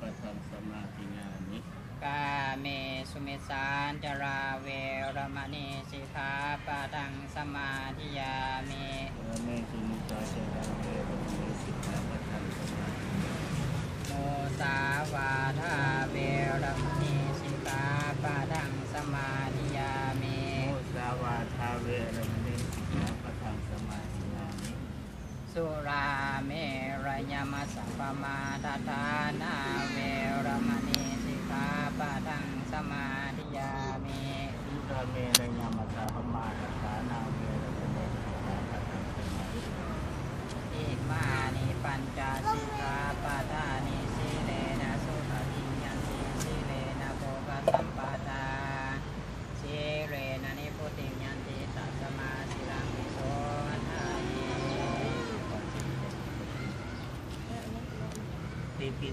ปะทังสมาธิญานิกาเมสุเมสานจราเวรมณีสิกขาปะทังสมาธิยามิเอเมสุนิจาเจราเวรมณีสิกขาปะทังสมาธิญามิโมสาวาทาเวรมณีสิกขาปะทังสมาธิยามิโมสาวาทาเวรมณีสิกขาปะทังสมาธิญามิสุราเมรยมัสสัพพมาทาทานาเวรมณีสิกขาปะทังสมาธิยามิ อิตา เมระยามัสสะพมาทัฏฐานาเวรมณีสิกขาปะทังสมาธิญามิอิมานิปัญจสิกขาปะทานิสิเลนะสุขติยันติสิเลนะโภคสัมปทาสิเรนะนิพุติยันติตัสมาสิลังวิโสทายิติปิ